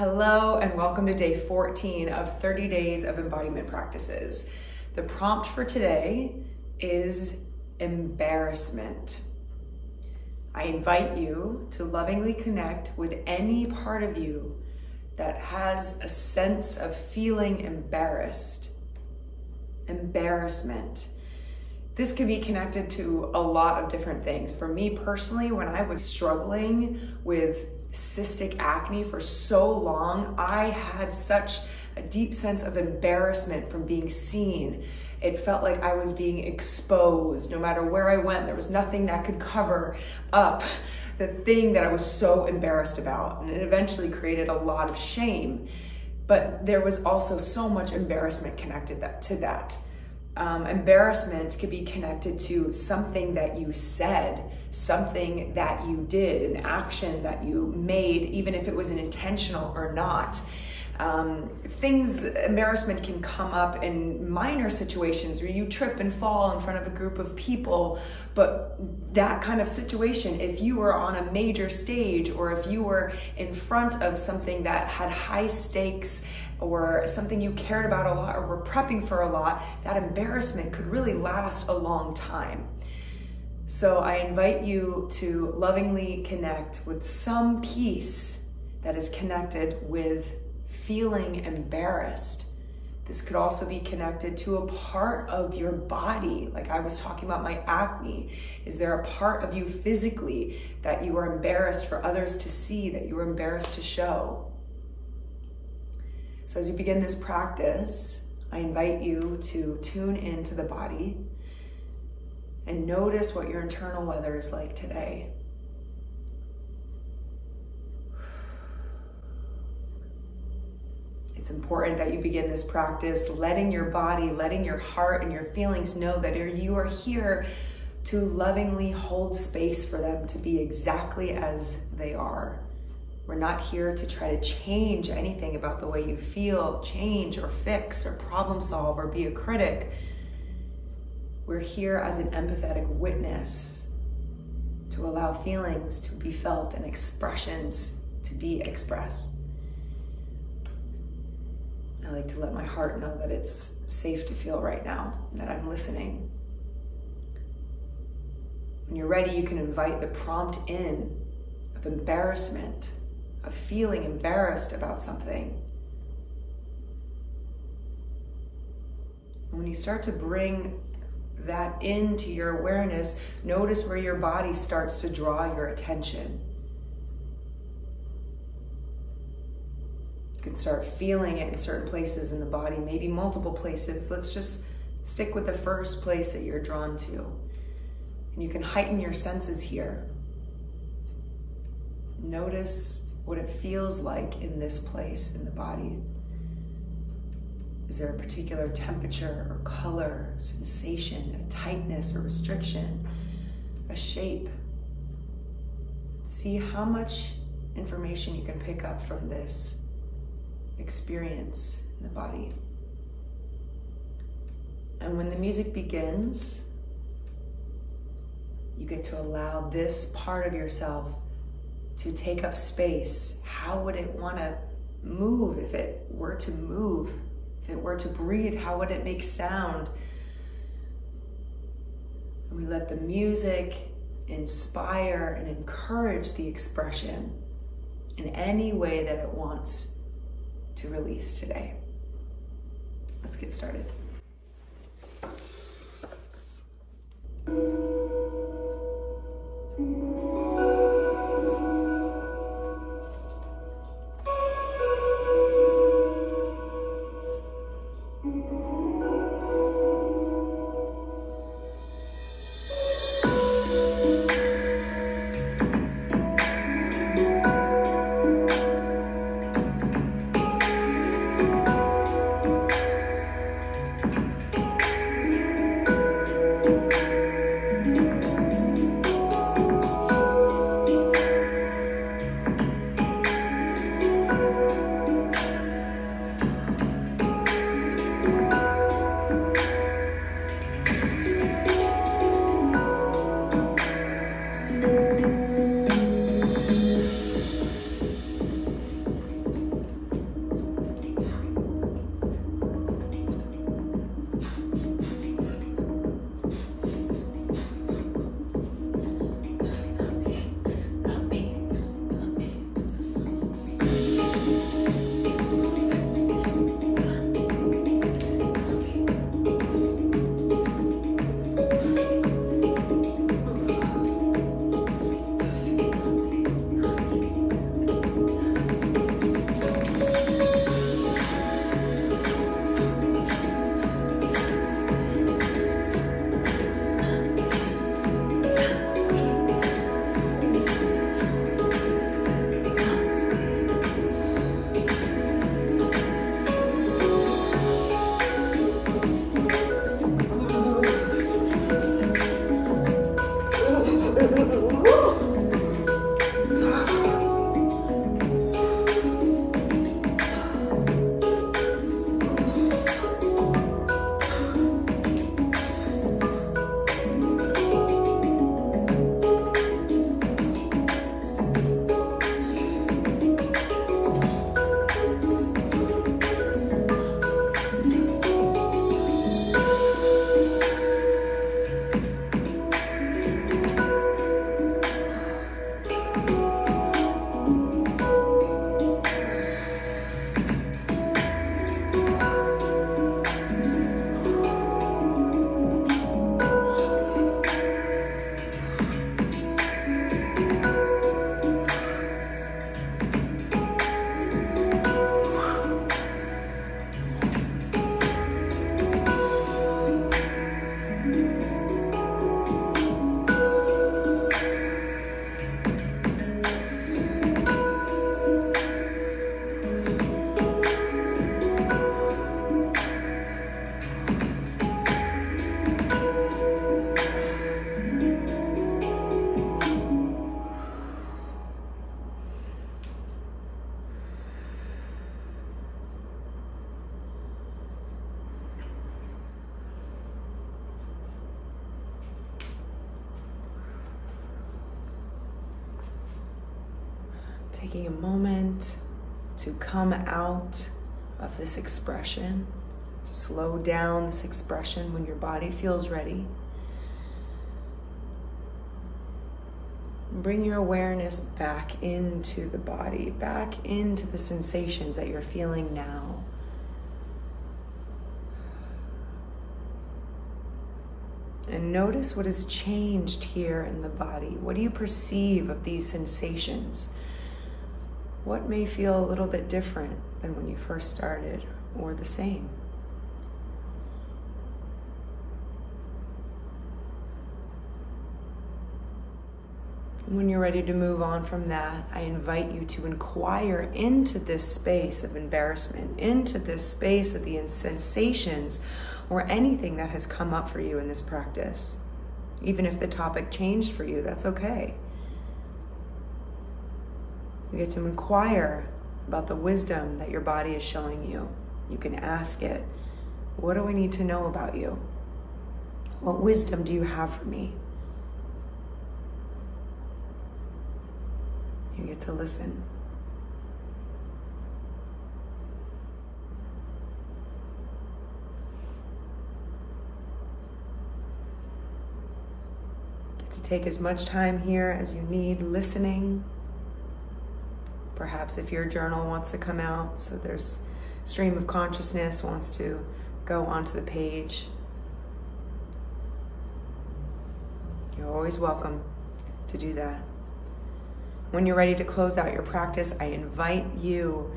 Hello, and welcome to day 14 of 30 days of embodiment practices. The prompt for today is embarrassment. I invite you to lovingly connect with any part of you that has a sense of feeling embarrassed. Embarrassment. This could be connected to a lot of different things. For me personally, when I was struggling with cystic acne for so long, I had such a deep sense of embarrassment from being seen. It felt like I was being exposed. No matter where I went, there was nothing that could cover up the thing that I was so embarrassed about. And it eventually created a lot of shame. But there was also so much embarrassment connected that, to that. Um, embarrassment could be connected to something that you said, something that you did, an action that you made, even if it was an intentional or not. Um, things, embarrassment can come up in minor situations where you trip and fall in front of a group of people. But that kind of situation, if you were on a major stage or if you were in front of something that had high stakes or something you cared about a lot or were prepping for a lot, that embarrassment could really last a long time. So I invite you to lovingly connect with some piece that is connected with feeling embarrassed. This could also be connected to a part of your body. Like I was talking about my acne. Is there a part of you physically that you are embarrassed for others to see, that you are embarrassed to show? So as you begin this practice, I invite you to tune into the body and notice what your internal weather is like today. It's important that you begin this practice letting your body, letting your heart and your feelings know that you are here to lovingly hold space for them to be exactly as they are. We're not here to try to change anything about the way you feel, change or fix or problem solve or be a critic. We're here as an empathetic witness to allow feelings to be felt and expressions to be expressed. I like to let my heart know that it's safe to feel right now, that I'm listening. When you're ready, you can invite the prompt in of embarrassment, of feeling embarrassed about something. when you start to bring that into your awareness, notice where your body starts to draw your attention. You can start feeling it in certain places in the body, maybe multiple places. Let's just stick with the first place that you're drawn to. And you can heighten your senses here. Notice what it feels like in this place in the body. Is there a particular temperature or color, sensation, a tightness or restriction, a shape? See how much information you can pick up from this experience in the body. And when the music begins, you get to allow this part of yourself to take up space. How would it want to move if it were to move? If it were to breathe, how would it make sound? And we let the music inspire and encourage the expression in any way that it wants to release today. Let's get started. Taking a moment to come out of this expression, to slow down this expression when your body feels ready. Bring your awareness back into the body, back into the sensations that you're feeling now. And notice what has changed here in the body. What do you perceive of these sensations? What may feel a little bit different than when you first started or the same? When you're ready to move on from that, I invite you to inquire into this space of embarrassment, into this space of the sensations or anything that has come up for you in this practice. Even if the topic changed for you, that's okay. You get to inquire about the wisdom that your body is showing you. You can ask it, What do I need to know about you? What wisdom do you have for me? You get to listen. Get to take as much time here as you need listening. Perhaps if your journal wants to come out, so there's stream of consciousness wants to go onto the page. You're always welcome to do that. When you're ready to close out your practice, I invite you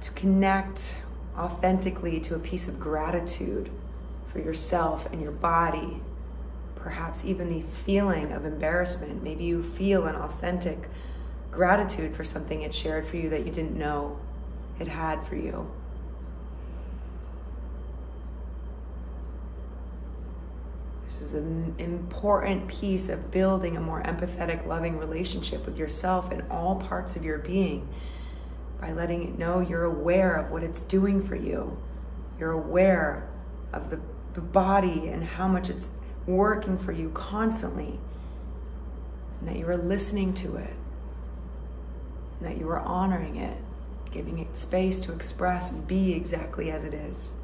to connect authentically to a piece of gratitude for yourself and your body. Perhaps even the feeling of embarrassment. Maybe you feel an authentic gratitude for something it shared for you that you didn't know it had for you. This is an important piece of building a more empathetic, loving relationship with yourself and all parts of your being by letting it know you're aware of what it's doing for you. You're aware of the, the body and how much it's working for you constantly, and that you are listening to it, that you are honoring it, giving it space to express and be exactly as it is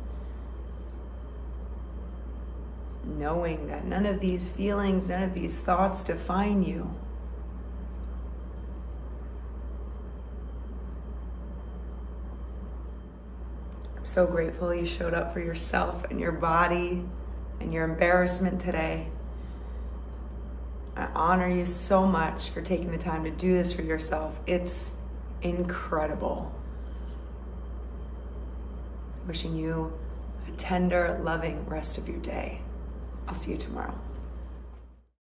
knowing that none of these feelings, none of these thoughts define you. I'm so grateful you showed up for yourself and your body and your embarrassment today. I honor you so much for taking the time to do this for yourself. It's incredible. Wishing you a tender, loving rest of your day. I'll see you tomorrow.